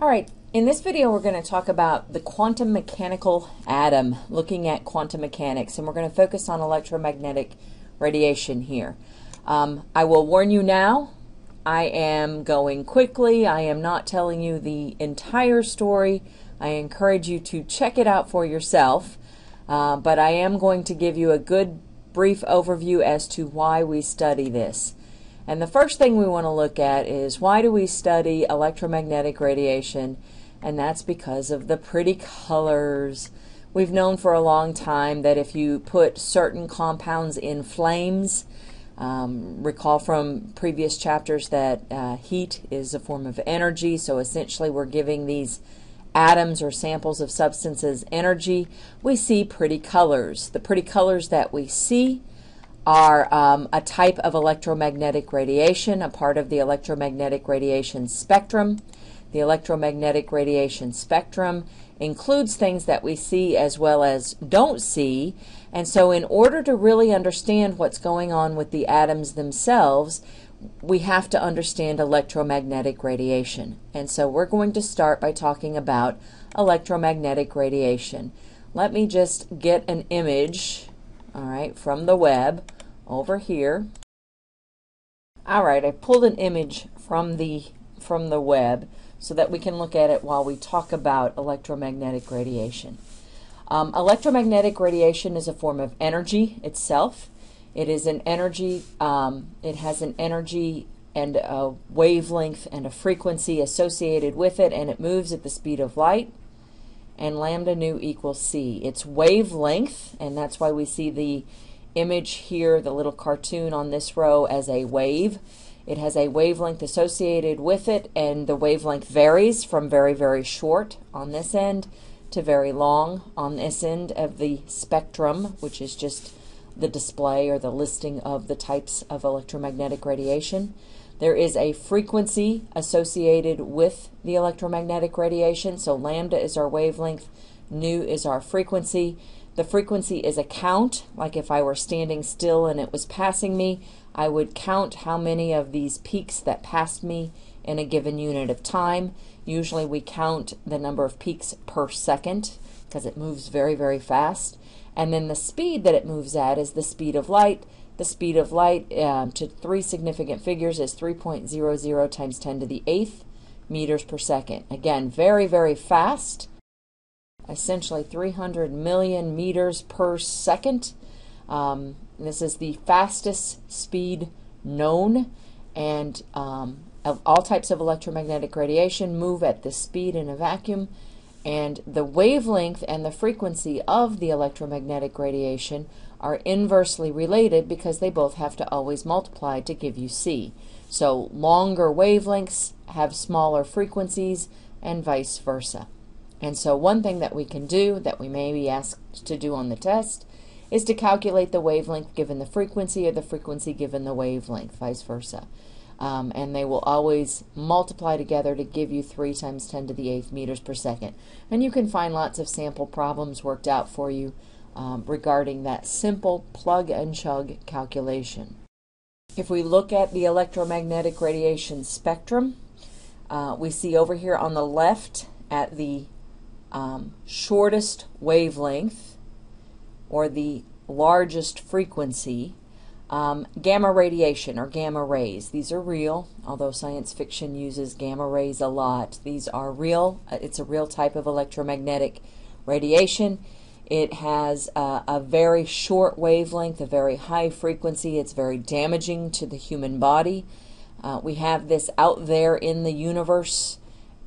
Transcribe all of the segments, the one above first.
All right, in this video we're going to talk about the quantum mechanical atom, looking at quantum mechanics, and we're going to focus on electromagnetic radiation here. Um, I will warn you now, I am going quickly. I am not telling you the entire story. I encourage you to check it out for yourself, uh, but I am going to give you a good brief overview as to why we study this. And the first thing we want to look at is why do we study electromagnetic radiation? And that's because of the pretty colors. We've known for a long time that if you put certain compounds in flames, um, recall from previous chapters that uh, heat is a form of energy, so essentially we're giving these atoms or samples of substances energy. We see pretty colors. The pretty colors that we see are um, a type of electromagnetic radiation, a part of the electromagnetic radiation spectrum. The electromagnetic radiation spectrum includes things that we see as well as don't see. And so, in order to really understand what's going on with the atoms themselves, we have to understand electromagnetic radiation. And so, we're going to start by talking about electromagnetic radiation. Let me just get an image, all right, from the web over here. All right, I pulled an image from the from the web so that we can look at it while we talk about electromagnetic radiation. Um, electromagnetic radiation is a form of energy itself. It is an energy. Um, it has an energy and a wavelength and a frequency associated with it, and it moves at the speed of light. And lambda nu equals c. It's wavelength, and that's why we see the image here, the little cartoon on this row as a wave. It has a wavelength associated with it, and the wavelength varies from very, very short on this end to very long on this end of the spectrum, which is just the display or the listing of the types of electromagnetic radiation. There is a frequency associated with the electromagnetic radiation, so lambda is our wavelength, nu is our frequency. The frequency is a count, like if I were standing still and it was passing me, I would count how many of these peaks that passed me in a given unit of time. Usually we count the number of peaks per second because it moves very, very fast. And then the speed that it moves at is the speed of light. The speed of light um, to three significant figures is 3.00 times 10 to the eighth meters per second. Again, very, very fast essentially 300 million meters per second. Um, this is the fastest speed known, and um, all types of electromagnetic radiation move at this speed in a vacuum. And the wavelength and the frequency of the electromagnetic radiation are inversely related because they both have to always multiply to give you C. So longer wavelengths have smaller frequencies and vice versa. And so one thing that we can do that we may be asked to do on the test is to calculate the wavelength given the frequency or the frequency given the wavelength, vice versa. Um, and they will always multiply together to give you 3 times 10 to the 8th meters per second. And you can find lots of sample problems worked out for you um, regarding that simple plug and chug calculation. If we look at the electromagnetic radiation spectrum, uh, we see over here on the left at the um, shortest wavelength or the largest frequency, um, gamma radiation or gamma rays. These are real, although science fiction uses gamma rays a lot. These are real. Uh, it's a real type of electromagnetic radiation. It has uh, a very short wavelength, a very high frequency. It's very damaging to the human body. Uh, we have this out there in the universe,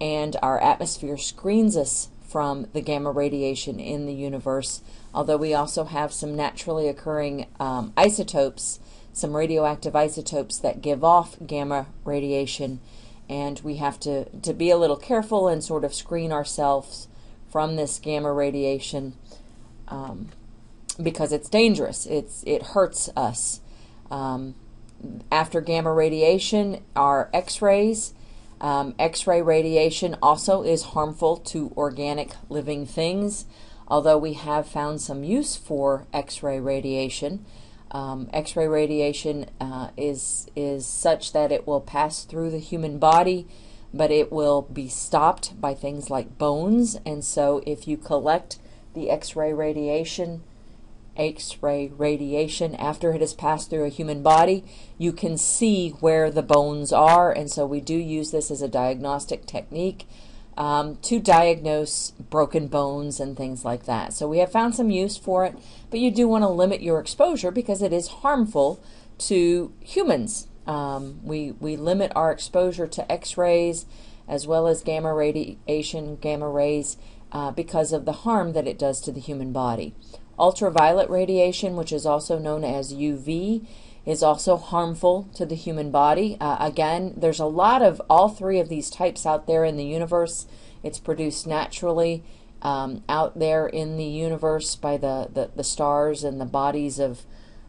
and our atmosphere screens us from the gamma radiation in the universe, although we also have some naturally occurring um, isotopes, some radioactive isotopes that give off gamma radiation, and we have to, to be a little careful and sort of screen ourselves from this gamma radiation um, because it's dangerous. It's, it hurts us. Um, after gamma radiation are X rays um, X ray radiation also is harmful to organic living things, although we have found some use for X ray radiation. Um, X ray radiation uh, is, is such that it will pass through the human body but it will be stopped by things like bones. And so, if you collect the X ray radiation, X ray radiation after it has passed through a human body, you can see where the bones are. And so, we do use this as a diagnostic technique um, to diagnose broken bones and things like that. So, we have found some use for it, but you do want to limit your exposure because it is harmful to humans. Um, we, we limit our exposure to X rays as well as gamma radiation, gamma rays, uh, because of the harm that it does to the human body. Ultraviolet radiation, which is also known as UV, is also harmful to the human body. Uh, again, there's a lot of all three of these types out there in the universe. It's produced naturally um, out there in the universe by the, the, the, stars and the bodies of,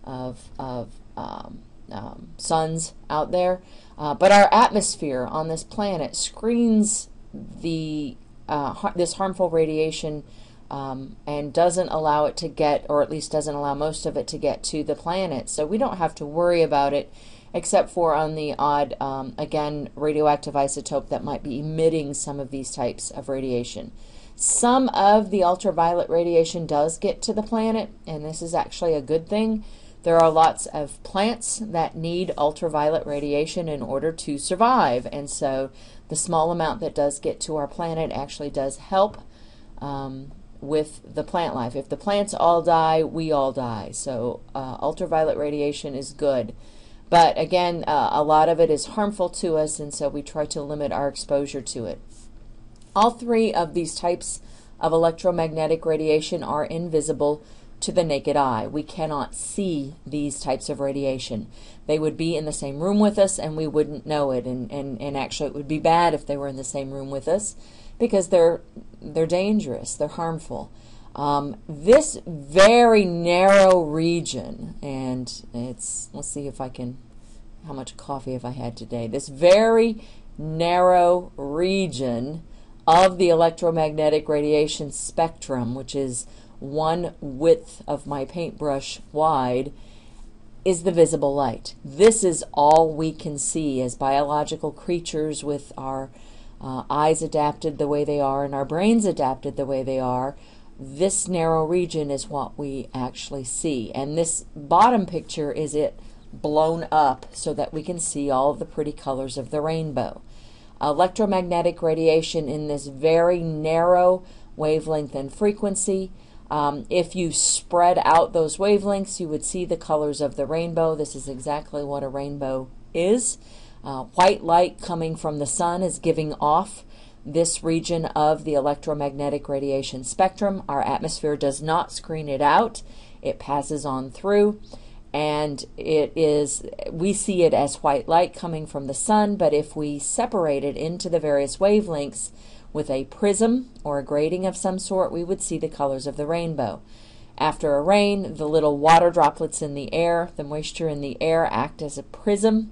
of, of um, um, suns out there. Uh, but our atmosphere on this planet screens the uh, har- this harmful radiation um, and doesn't allow it to get, or at least doesn't allow most of it to get to the planet. So we don't have to worry about it, except for on the odd, um, again, radioactive isotope that might be emitting some of these types of radiation. Some of the ultraviolet radiation does get to the planet, and this is actually a good thing. There are lots of plants that need ultraviolet radiation in order to survive, and so the small amount that does get to our planet actually does help um, with the plant life. If the plants all die, we all die. So uh, ultraviolet radiation is good. But again, uh, a lot of it is harmful to us, and so we try to limit our exposure to it. All three of these types of electromagnetic radiation are invisible to the naked eye. We cannot see these types of radiation. They would be in the same room with us and we wouldn't know it. And, and, and actually, it would be bad if they were in the same room with us because they're they're dangerous, they're harmful. Um, this very narrow region, and it's let's see if I can. How much coffee have I had today? This very narrow region of the electromagnetic radiation spectrum, which is one width of my paintbrush wide, is the visible light. This is all we can see as biological creatures with our uh, eyes adapted the way they are and our brains adapted the way they are, this narrow region is what we actually see. And this bottom picture is it blown up so that we can see all of the pretty colors of the rainbow. Electromagnetic radiation in this very narrow wavelength and frequency. Um, if you spread out those wavelengths, you would see the colors of the rainbow. This is exactly what a rainbow is. Uh, white light coming from the sun is giving off this region of the electromagnetic radiation spectrum. Our atmosphere does not screen it out, it passes on through. And it is, we see it as white light coming from the sun, but if we separate it into the various wavelengths with a prism or a grating of some sort, we would see the colors of the rainbow. After a rain, the little water droplets in the air, the moisture in the air, act as a prism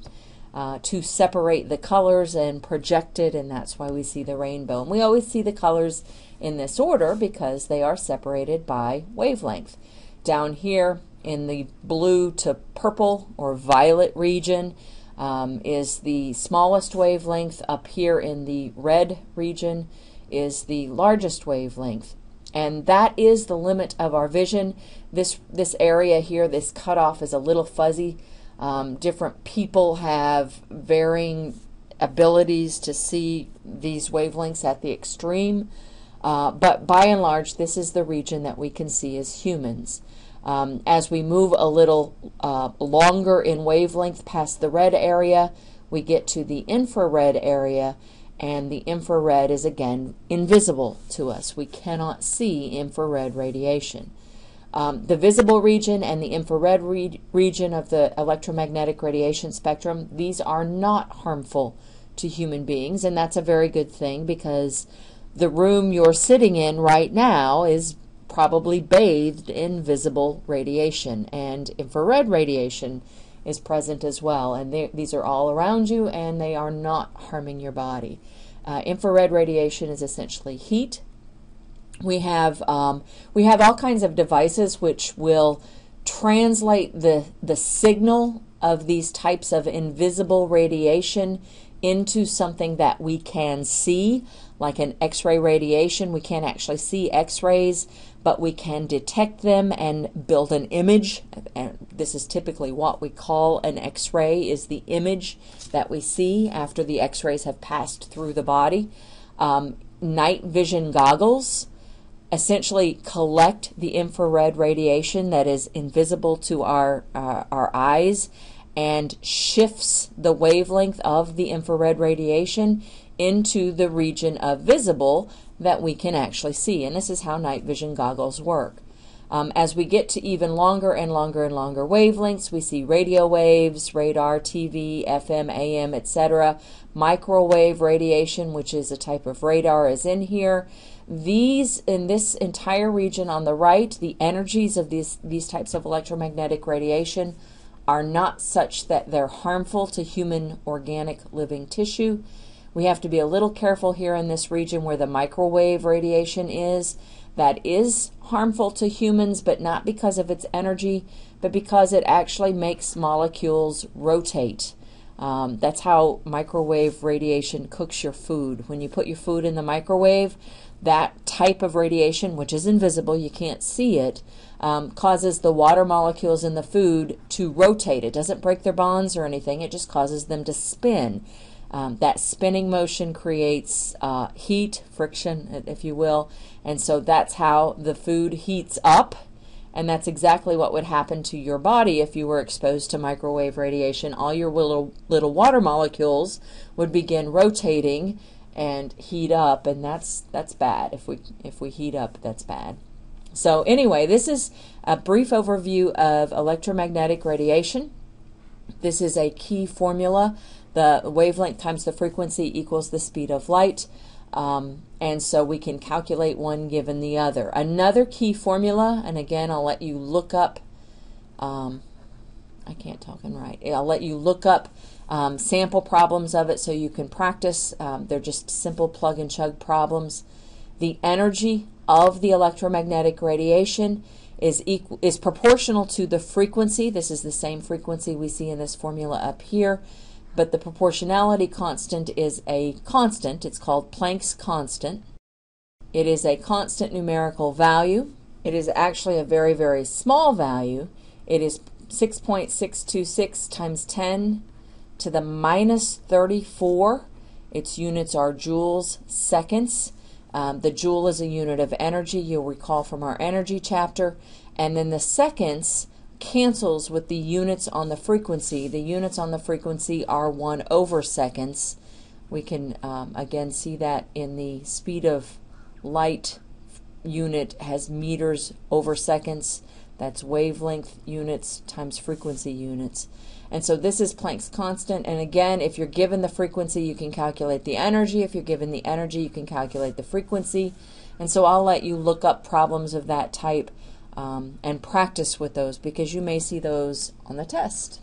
uh, to separate the colors and project it, and that's why we see the rainbow. And we always see the colors in this order because they are separated by wavelength. Down here in the blue to purple or violet region um, is the smallest wavelength. Up here in the red region is the largest wavelength. And that is the limit of our vision. This, this area here, this cutoff is a little fuzzy um, different people have varying abilities to see these wavelengths at the extreme, uh, but by and large, this is the region that we can see as humans. Um, as we move a little uh, longer in wavelength past the red area, we get to the infrared area, and the infrared is again invisible to us. We cannot see infrared radiation. Um, the visible region and the infrared re- region of the electromagnetic radiation spectrum, these are not harmful to human beings, and that's a very good thing because the room you're sitting in right now is probably bathed in visible radiation, and infrared radiation is present as well. And these are all around you, and they are not harming your body. Uh, infrared radiation is essentially heat we have um, we have all kinds of devices which will translate the the signal of these types of invisible radiation into something that we can see, like an X ray radiation. We can't actually see X rays, but we can detect them and build an image. And this is typically what we call an X ray, is the image that we see after the X rays have passed through the body. Um, night vision goggles essentially collect the infrared radiation that is invisible to our uh, our eyes and shifts the wavelength of the infrared radiation into the region of visible that we can actually see. And this is how night vision goggles work. Um, as we get to even longer and longer and longer wavelengths, we see radio waves, radar, TV, FM, AM, etc. Microwave radiation, which is a type of radar, is in here. These, in this entire region on the right, the energies of these, these types of electromagnetic radiation are not such that they're harmful to human organic living tissue. We have to be a little careful here in this region where the microwave radiation is. That is harmful to humans, but not because of its energy, but because it actually makes molecules rotate. Um, that's how microwave radiation cooks your food. When you put your food in the microwave, that type of radiation, which is invisible, you can't see it, um, causes the water molecules in the food to rotate. It doesn't break their bonds or anything, it just causes them to spin. Um, that spinning motion creates uh, heat, friction, if you will, and so that's how the food heats up. And that's exactly what would happen to your body if you were exposed to microwave radiation. All your little, little water molecules would begin rotating and heat up, and that's that's bad. If we if we heat up, that's bad. So, anyway, this is a brief overview of electromagnetic radiation. This is a key formula. The wavelength times the frequency equals the speed of light. Um, and so we can calculate one given the other. Another key formula, and again, I'll let you look up. Um, I can't talk and write. I'll let you look up um, sample problems of it so you can practice. Um, they're just simple plug and chug problems. The energy of the electromagnetic radiation is equal, is proportional to the frequency. This is the same frequency we see in this formula up here, but the proportionality constant is a constant. It's called Planck's constant. It is a constant numerical value. It is actually a very, very small value. It is 6.626 times 10 to the minus 34. Its units are joules seconds. Um, the joule is a unit of energy, you'll recall from our energy chapter. And then the seconds cancels with the units on the frequency. The units on the frequency are 1 over seconds. We can um, again see that in the speed of light unit has meters over seconds. That's wavelength units times frequency units. And so this is Planck's constant. And again, if you're given the frequency, you can calculate the energy. If you're given the energy, you can calculate the frequency. And so I'll let you look up problems of that type um, and practice with those because you may see those on the test.